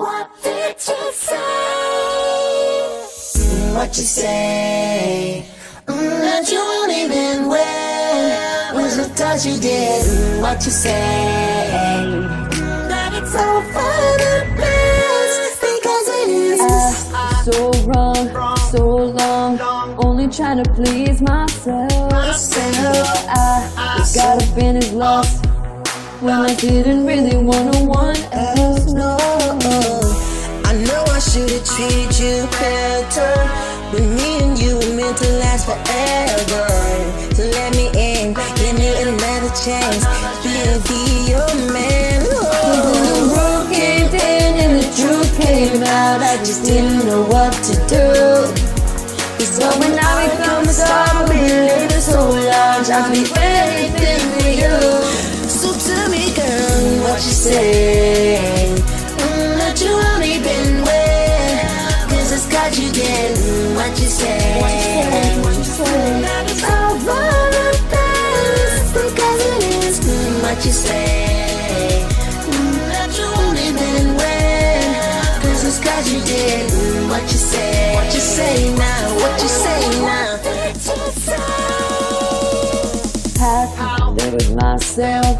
What did you say? What you say? Mm, that you won't even wear. Was the touch you did? Mm, what you say? Mm, that it's all for the best because it is. I so wrong, so long, only trying to please myself. I got up in his lost when I didn't really want no one else. No, I I should've treated you better, but me and you were meant to last forever. So let me in, give me another chance, be be your man. When the Oh. road caved in and the truth came out, I just didn't know what to do. So when I become a star, be living so large, I'll be anything for you. So tell me, girl, what you say? What you say? What you say? That it's all for the it is. Mm, what you say? Mm, that you only been with, cause it's you dead. Mm, what you say? What you say now? What you say now? Happy with myself,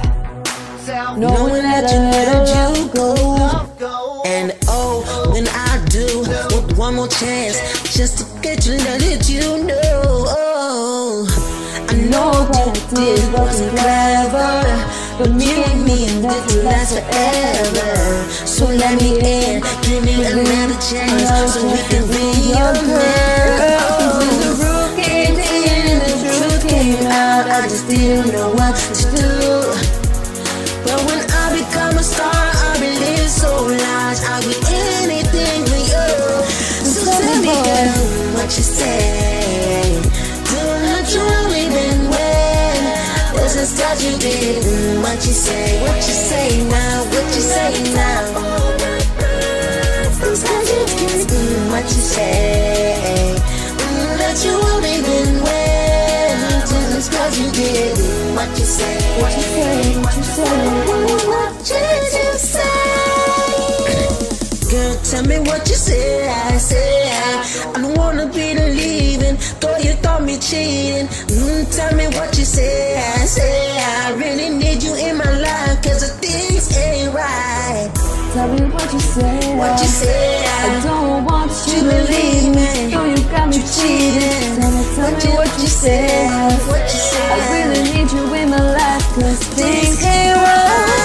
knowing that I let you go. And oh, when I do, want one more chance just to you did wasn't clever, but me and me and that will last forever. So let me in, give me another chance so we can be your girl. When the roof caved in and the truth came out, I just didn't know what to do. But when I become a star, I'll be living so large. I'll be anything for you. So tell me, girl, what you say? You did. Mm, What you say? What you say now? What you say now? Did. Mm, What you say? That you been with. This is what you did. What you say? What you say? What you say? What did you say? Girl, tell me what you say. I say I, I don't wanna be the leaving. Though you thought me cheating. Mm, tell me what you what you say. What you say? I don't want you to believe me. No, you got me cheating. Tell me, tell me what you say. What you say? I really need you in my life, cause things ain't right.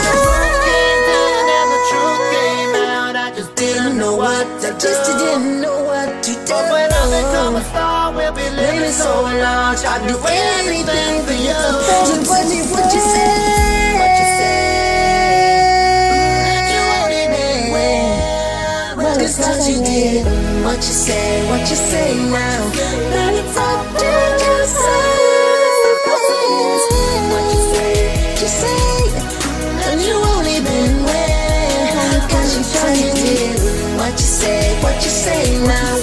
Didn't know what I just didn't know what to do. But when I become a star, we'll be living so large, I'd do anything for you. So what you What you what you say, what you say now. But it's up to yourself. What you say, what you say. And you only been waiting. Cause you're trying to do what you say, what you say now.